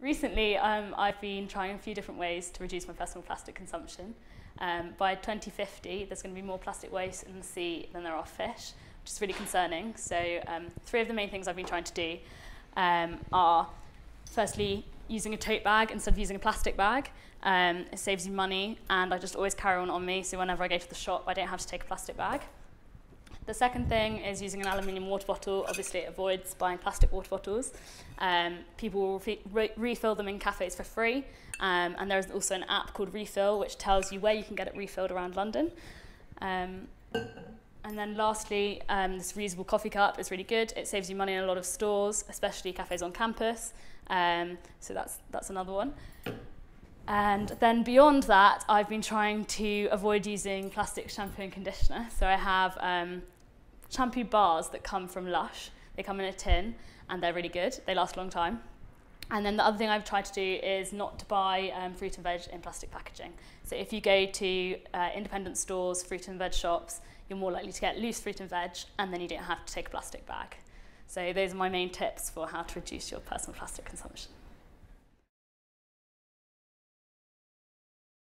Recently, um, I've been trying a few different ways to reduce my personal plastic consumption. Um, by 2050, there's going to be more plastic waste in the sea than there are fish, which is really concerning. So um, three of the main things I've been trying to do um, are firstly using a tote bag instead of using a plastic bag. Um, it saves you money and I just always carry one on me so whenever I go to the shop I don't have to take a plastic bag. The second thing is using an aluminium water bottle. Obviously, it avoids buying plastic water bottles. Um, people will re re refill them in cafes for free. Um, and there's also an app called Refill, which tells you where you can get it refilled around London. Um, and then lastly, um, this reusable coffee cup is really good. It saves you money in a lot of stores, especially cafes on campus. Um, so that's, that's another one. And then beyond that, I've been trying to avoid using plastic shampoo and conditioner. So I have um, shampoo bars that come from Lush. They come in a tin and they're really good. They last a long time. And then the other thing I've tried to do is not to buy um, fruit and veg in plastic packaging. So if you go to uh, independent stores, fruit and veg shops, you're more likely to get loose fruit and veg and then you don't have to take a plastic bag. So those are my main tips for how to reduce your personal plastic consumption.